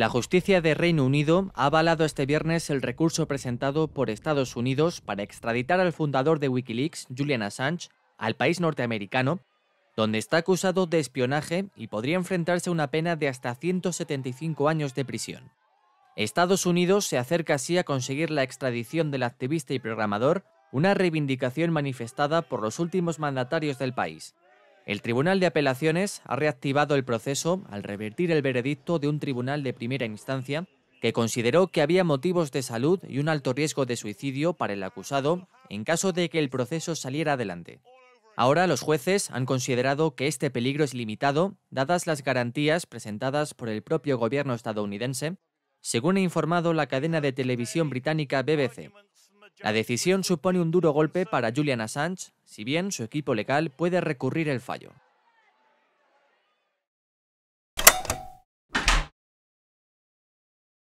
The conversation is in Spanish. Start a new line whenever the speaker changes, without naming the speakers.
La justicia de Reino Unido ha avalado este viernes el recurso presentado por Estados Unidos para extraditar al fundador de Wikileaks, Julian Assange, al país norteamericano, donde está acusado de espionaje y podría enfrentarse a una pena de hasta 175 años de prisión. Estados Unidos se acerca así a conseguir la extradición del activista y programador, una reivindicación manifestada por los últimos mandatarios del país, el Tribunal de Apelaciones ha reactivado el proceso al revertir el veredicto de un tribunal de primera instancia que consideró que había motivos de salud y un alto riesgo de suicidio para el acusado en caso de que el proceso saliera adelante. Ahora los jueces han considerado que este peligro es limitado, dadas las garantías presentadas por el propio gobierno estadounidense, según ha informado la cadena de televisión británica BBC. La decisión supone un duro golpe para Julian Assange, si bien su equipo legal puede recurrir el fallo.